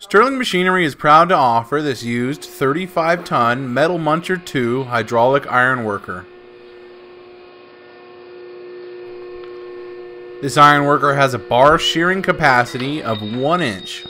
Sterling Machinery is proud to offer this used 35 ton Metal Muncher 2 hydraulic iron worker. This iron worker has a bar shearing capacity of 1 inch.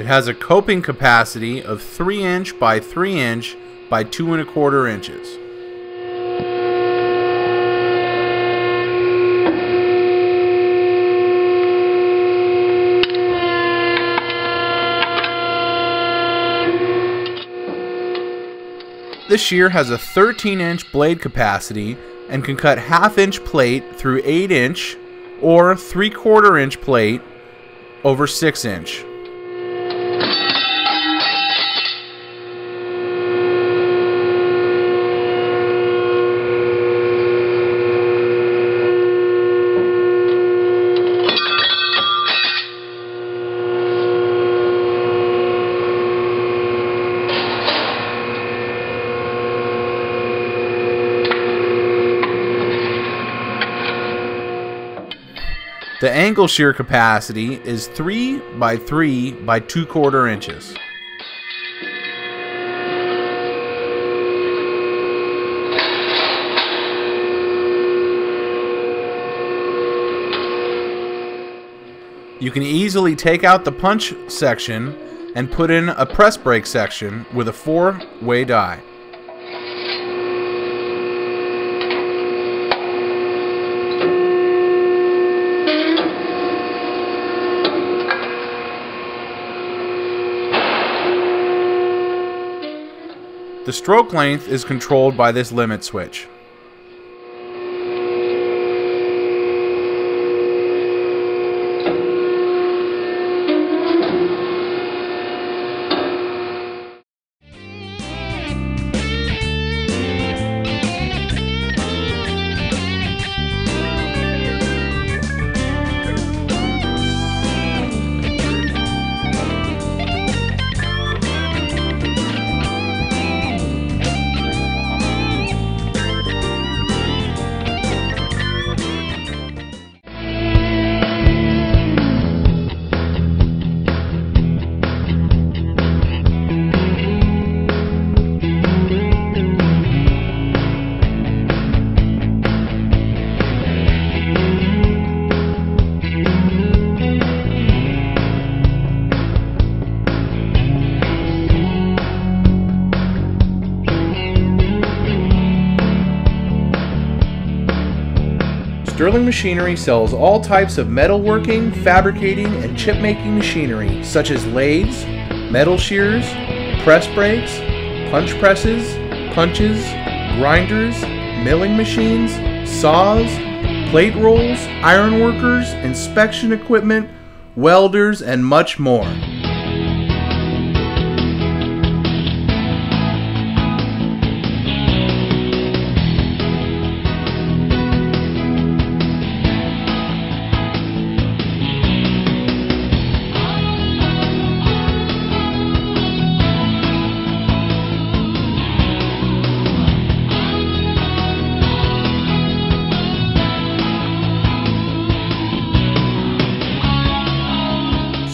It has a coping capacity of 3 inch by 3 inch by 2 and a quarter inches. This shear has a 13 inch blade capacity and can cut half inch plate through 8 inch or 3 quarter inch plate over 6 inch. The angle shear capacity is 3 by 3 by 2 quarter inches. You can easily take out the punch section and put in a press brake section with a four-way die. The stroke length is controlled by this limit switch. Sterling Machinery sells all types of metalworking, fabricating, and chip making machinery such as lathes, metal shears, press brakes, punch presses, punches, grinders, milling machines, saws, plate rolls, iron workers, inspection equipment, welders, and much more.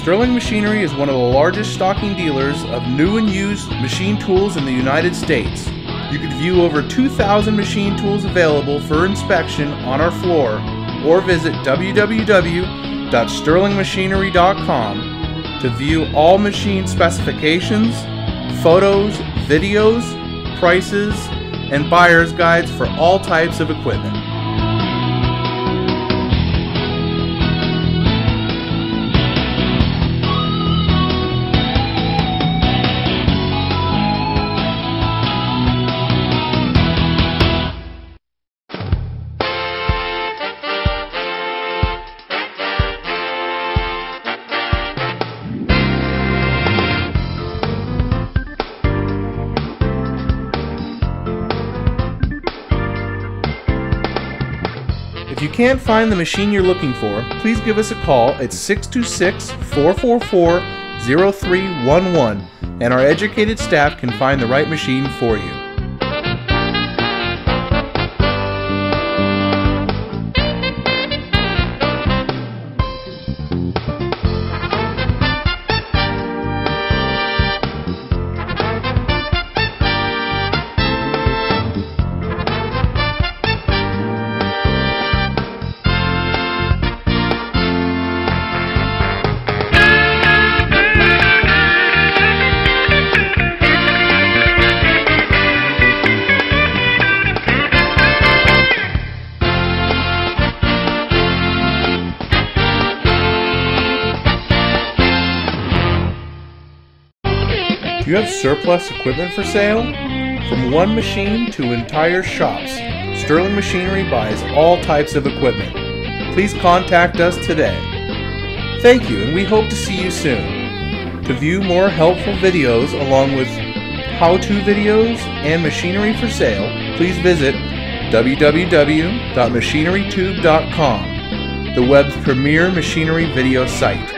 Sterling Machinery is one of the largest stocking dealers of new and used machine tools in the United States. You can view over 2,000 machine tools available for inspection on our floor or visit www.sterlingmachinery.com to view all machine specifications, photos, videos, prices, and buyer's guides for all types of equipment. If you can't find the machine you're looking for, please give us a call at 626 444 0311 and our educated staff can find the right machine for you. You have surplus equipment for sale? From one machine to entire shops, Sterling Machinery buys all types of equipment. Please contact us today. Thank you, and we hope to see you soon. To view more helpful videos along with how-to videos and machinery for sale, please visit www.machinerytube.com, the web's premier machinery video site.